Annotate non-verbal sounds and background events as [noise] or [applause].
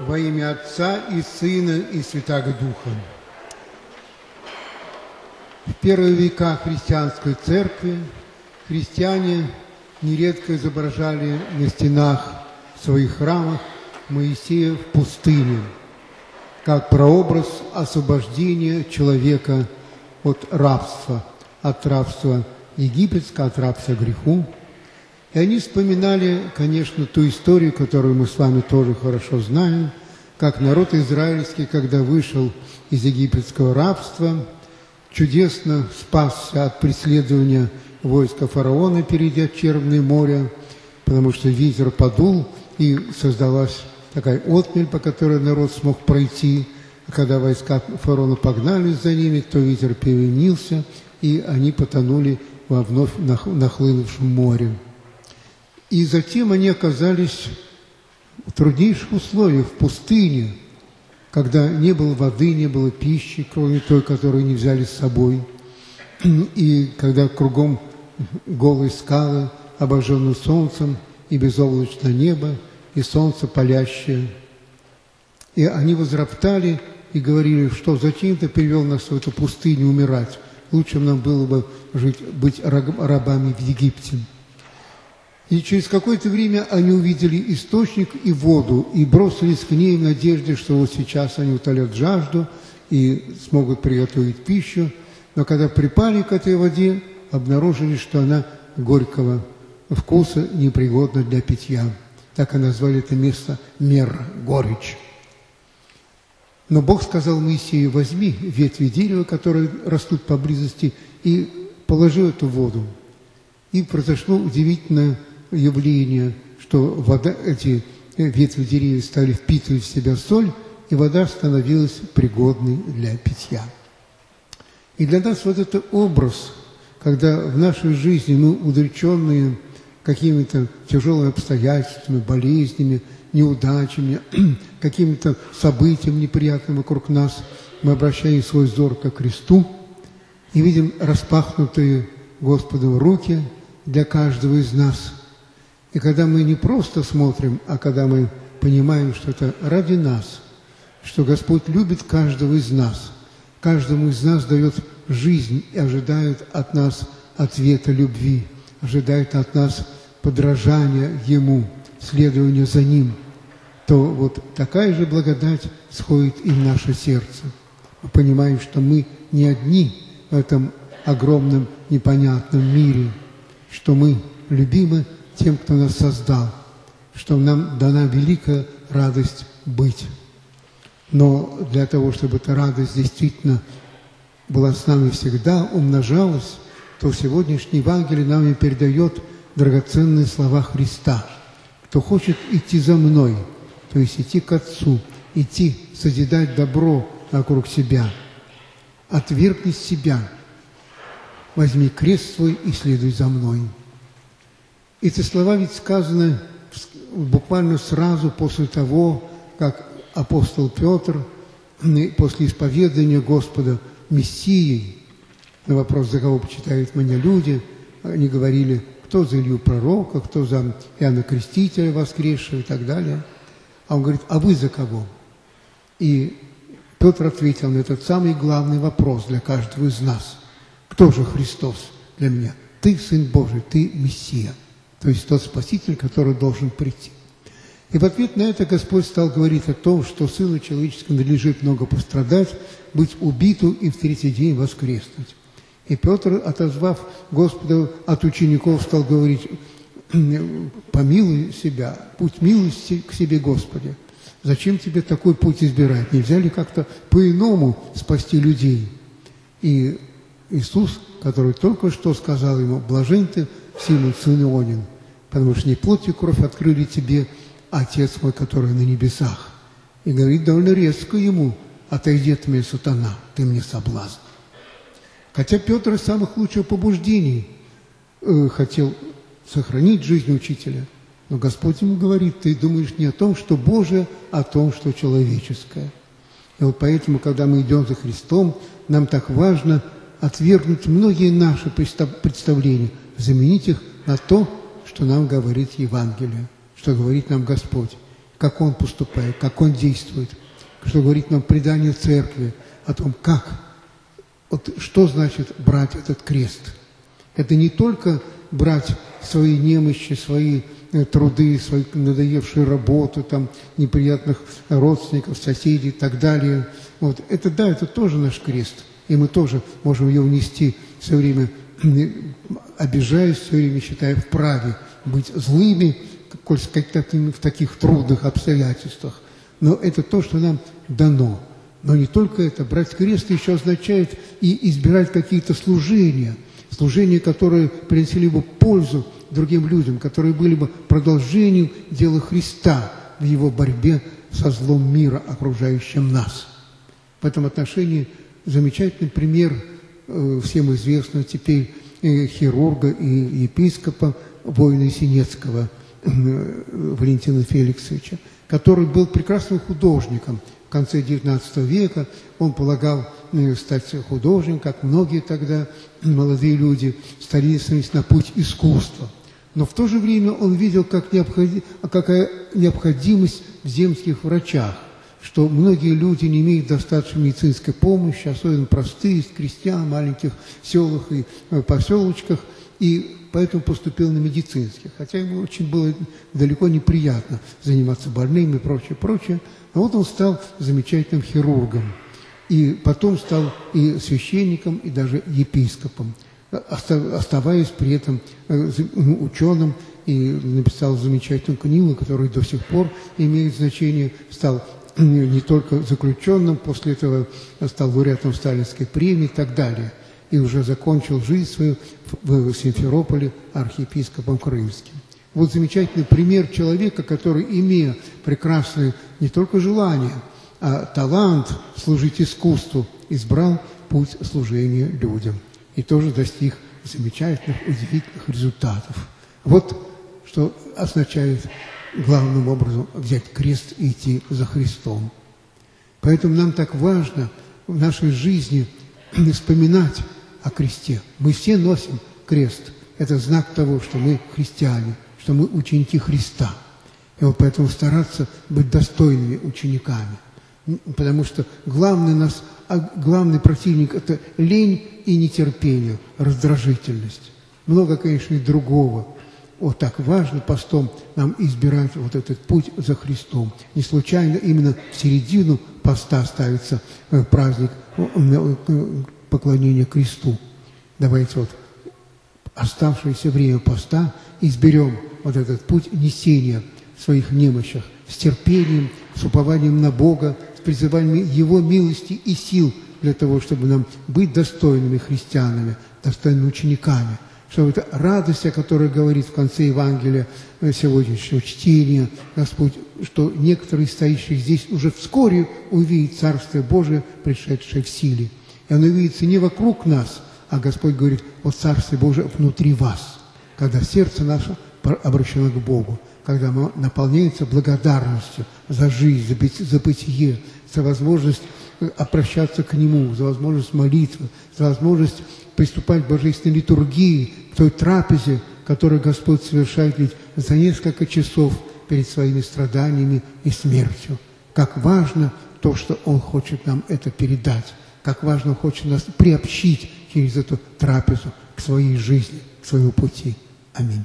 Во имя Отца и Сына и Святаго Духа. В первые века христианской церкви христиане нередко изображали на стенах своих храмах Моисея в пустыне, как прообраз освобождения человека от рабства, от рабства египетского, от рабства греху. И они вспоминали, конечно, ту историю, которую мы с вами тоже хорошо знаем, как народ израильский, когда вышел из египетского рабства, чудесно спасся от преследования войска фараона, перейдя Черное море, потому что ветер подул, и создалась такая отмель, по которой народ смог пройти. А когда войска фараона погнались за ними, то ветер переменился, и они потонули во вновь нахлынувшем море. И затем они оказались в труднейших условиях, в пустыне, когда не было воды, не было пищи, кроме той, которую они взяли с собой. И когда кругом голые скалы, обожженные солнцем, и безоблачное небо, и солнце палящее. И они возроптали и говорили, что зачем ты привел нас в эту пустыню умирать? Лучше нам было бы жить, быть рабами в Египте. И через какое-то время они увидели источник и воду, и бросились к ней в надежде, что вот сейчас они утолят жажду и смогут приготовить пищу. Но когда припали к этой воде, обнаружили, что она горького вкуса, непригодна для питья. Так и назвали это место Мер, горечь. Но Бог сказал Моисею, возьми ветви дерева, которые растут поблизости, и положи эту воду. И произошло удивительное явление, что вода, эти ветви деревьев стали впитывать в себя соль, и вода становилась пригодной для питья. И для нас вот это образ, когда в нашей жизни мы удрученные какими-то тяжелыми обстоятельствами, болезнями, неудачами, [clears throat] каким-то событиям неприятным вокруг нас, мы обращаем свой взор к кресту и видим распахнутые Господом руки для каждого из нас. И когда мы не просто смотрим, а когда мы понимаем, что это ради нас, что Господь любит каждого из нас, каждому из нас дает жизнь и ожидает от нас ответа любви, ожидает от нас подражания Ему, следования за Ним, то вот такая же благодать сходит и в наше сердце. Мы понимаем, что мы не одни в этом огромном непонятном мире, что мы любимы тем, кто нас создал, что нам дана великая радость быть. Но для того, чтобы эта радость действительно была с нами всегда, умножалась, то сегодняшний Евангелие нам и передает драгоценные слова Христа. Кто хочет идти за мной, то есть идти к Отцу, идти созидать добро вокруг себя, отвергни себя, возьми крест свой и следуй за мной. Эти слова ведь сказаны буквально сразу после того, как апостол Петр после исповедания Господа Мессией, на вопрос, за кого почитают меня люди, они говорили, кто за Илью пророка, кто за Иоанна Крестителя воскресшего и так далее. А он говорит, а вы за кого? И Петр ответил на этот самый главный вопрос для каждого из нас. Кто же Христос для меня? Ты Сын Божий, ты Мессия, то есть тот Спаситель, который должен прийти. И в ответ на это Господь стал говорить о том, что Сыну Человеческому надлежит много пострадать, быть убиту и в третий день воскреснуть. И Петр, отозвав Господа от учеников, стал говорить, помилуй себя, путь милости к себе, Господи. Зачем тебе такой путь избирать? Нельзя ли как-то по-иному спасти людей? И Иисус, который только что сказал ему, блажен ты, Симон, сын Ионин, потому что не плоть и кровь открыли тебе, Отец мой, который на небесах. И говорит довольно резко ему, отойди от меня, сатана, ты мне соблазн. Хотя Петр из самых лучших побуждений э, хотел сохранить жизнь учителя, но Господь ему говорит, ты думаешь не о том, что Божие, а о том, что человеческое. И вот поэтому, когда мы идем за Христом, нам так важно отвергнуть многие наши представления, заменить их на то, что нам говорит Евангелие, что говорит нам Господь. как Он поступает, как Он действует, что говорит нам предание церкви о том, как, вот что значит брать этот крест. Это не только брать свои немощи, свои э, труды, свою надоевшую работу, там, неприятных родственников, соседей и так далее. Вот. Это да, это тоже наш крест. И мы тоже можем ее внести все время, обижаясь, все время считая вправе быть злыми, коль в таких трудных обстоятельствах. Но это то, что нам дано. Но не только это. Брать крест еще означает и избирать какие-то служения. Служения, которые принесли бы пользу другим людям, которые были бы продолжением дела Христа в его борьбе со злом мира, окружающим нас. В этом отношении замечательный пример всем известного теперь э, хирурга и епископа воина Синецкого э, Валентина Феликсовича, который был прекрасным художником в конце XIX века. Он полагал стать художником, как многие тогда молодые люди стали на путь искусства. Но в то же время он видел, как необходимость в земских врачах что многие люди не имеют достаточной медицинской помощи, особенно простые, из крестьян, маленьких селах и э, поселочках, и поэтому поступил на медицинский. Хотя ему очень было далеко неприятно заниматься больными и прочее, прочее. А вот он стал замечательным хирургом. И потом стал и священником, и даже епископом, оставаясь при этом э, ученым и написал замечательную книгу, которая до сих пор имеет значение, стал не только заключенным, после этого стал лауреатом Сталинской премии и так далее. И уже закончил жизнь свою в Симферополе архиепископом крымским. Вот замечательный пример человека, который, имея прекрасное не только желание, а талант служить искусству, избрал путь служения людям. И тоже достиг замечательных, удивительных результатов. Вот что означает главным образом взять крест и идти за Христом. Поэтому нам так важно в нашей жизни [clears throat] вспоминать о кресте. Мы все носим крест. Это знак того, что мы христиане, что мы ученики Христа. И вот поэтому стараться быть достойными учениками. Потому что главный, нас, а главный противник – это лень и нетерпение, раздражительность. Много, конечно, и другого – вот так важно постом нам избирать вот этот путь за Христом. Не случайно именно в середину поста ставится э, праздник э, э, поклонения Кресту. Давайте вот оставшееся время поста изберем вот этот путь несения своих немощах с терпением, с упованием на Бога, с призыванием Его милости и сил для того, чтобы нам быть достойными христианами, достойными учениками – что это радость, о которой говорит в конце Евангелия э, сегодняшнего чтения Господь, что некоторые стоящие здесь уже вскоре увидят Царствие Божие, пришедшее в силе. И оно видится не вокруг нас, а Господь говорит, вот Царствие Божие внутри вас, когда сердце наше обращено к Богу, когда оно наполняется благодарностью за жизнь, за, за бытие, за возможность э, обращаться к Нему, за возможность молитвы, за возможность приступать к божественной литургии, к той трапезе, которую Господь совершает ведь за несколько часов перед своими страданиями и смертью. Как важно то, что Он хочет нам это передать, как важно Он хочет нас приобщить через эту трапезу к своей жизни, к своему пути. Аминь.